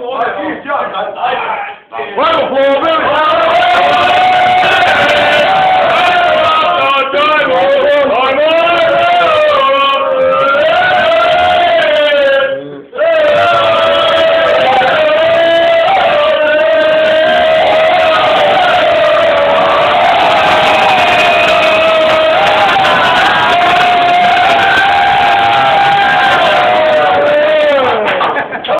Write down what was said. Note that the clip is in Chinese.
我，必续，哎，我有火，